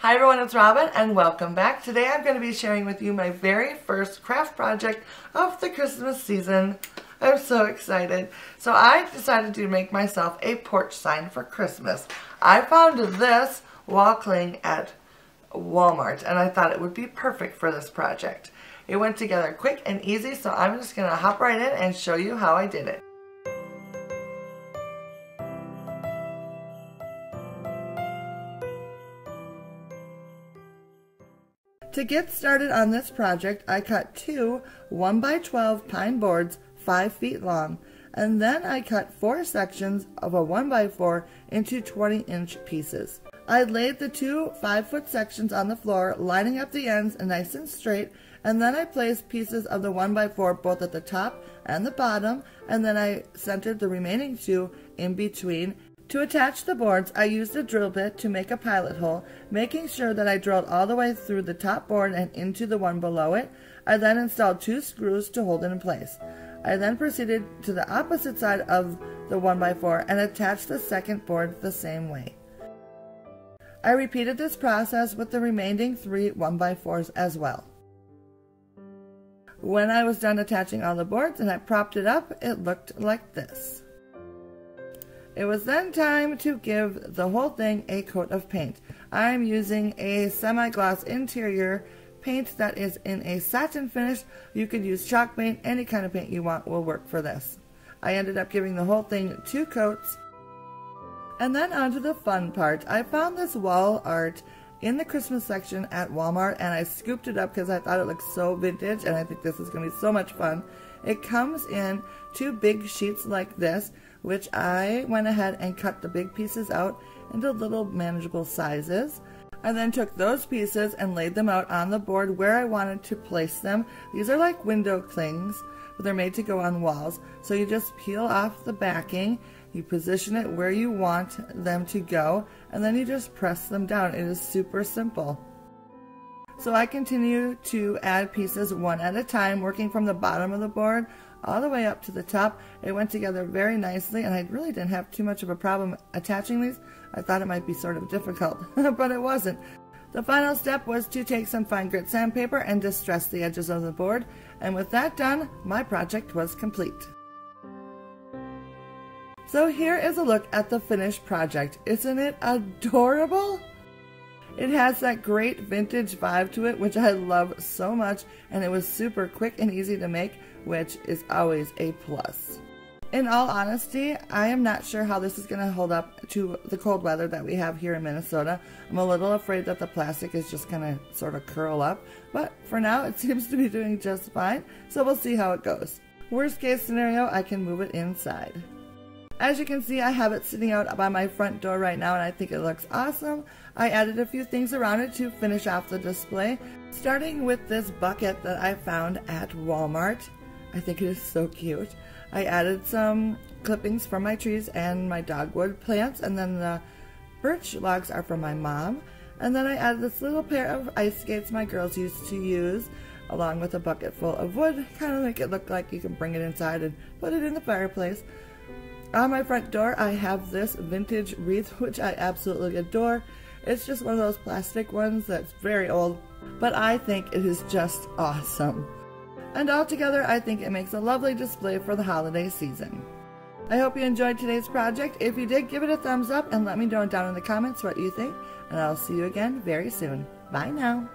Hi everyone, it's Robin and welcome back. Today I'm going to be sharing with you my very first craft project of the Christmas season. I'm so excited. So I decided to make myself a porch sign for Christmas. I found this wall at Walmart and I thought it would be perfect for this project. It went together quick and easy so I'm just going to hop right in and show you how I did it. To get started on this project, I cut two 1x12 pine boards 5 feet long, and then I cut four sections of a 1x4 into 20 inch pieces. I laid the two 5 foot sections on the floor, lining up the ends nice and straight, and then I placed pieces of the 1x4 both at the top and the bottom, and then I centered the remaining two in between to attach the boards, I used a drill bit to make a pilot hole, making sure that I drilled all the way through the top board and into the one below it. I then installed two screws to hold it in place. I then proceeded to the opposite side of the 1x4 and attached the second board the same way. I repeated this process with the remaining three 1x4s as well. When I was done attaching all the boards and I propped it up, it looked like this. It was then time to give the whole thing a coat of paint. I'm using a semi-gloss interior paint that is in a satin finish. You could use chalk paint, any kind of paint you want will work for this. I ended up giving the whole thing two coats. And then on to the fun part. I found this wall art in the Christmas section at Walmart and I scooped it up because I thought it looked so vintage and I think this is going to be so much fun. It comes in two big sheets like this which I went ahead and cut the big pieces out into little manageable sizes. I then took those pieces and laid them out on the board where I wanted to place them. These are like window clings, but they're made to go on walls. So you just peel off the backing, you position it where you want them to go, and then you just press them down. It is super simple. So I continue to add pieces one at a time, working from the bottom of the board all the way up to the top. It went together very nicely, and I really didn't have too much of a problem attaching these. I thought it might be sort of difficult, but it wasn't. The final step was to take some fine grit sandpaper and distress the edges of the board, and with that done, my project was complete. So here is a look at the finished project. Isn't it adorable? It has that great vintage vibe to it, which I love so much, and it was super quick and easy to make, which is always a plus. In all honesty, I am not sure how this is going to hold up to the cold weather that we have here in Minnesota. I'm a little afraid that the plastic is just going to sort of curl up, but for now it seems to be doing just fine, so we'll see how it goes. Worst case scenario, I can move it inside. As you can see, I have it sitting out by my front door right now and I think it looks awesome. I added a few things around it to finish off the display, starting with this bucket that I found at Walmart. I think it is so cute. I added some clippings from my trees and my dogwood plants, and then the birch logs are from my mom. And then I added this little pair of ice skates my girls used to use, along with a bucket full of wood, kind of make it look like you can bring it inside and put it in the fireplace. On my front door, I have this vintage wreath, which I absolutely adore. It's just one of those plastic ones that's very old, but I think it is just awesome. And altogether, I think it makes a lovely display for the holiday season. I hope you enjoyed today's project. If you did, give it a thumbs up and let me know down in the comments what you think. And I'll see you again very soon. Bye now.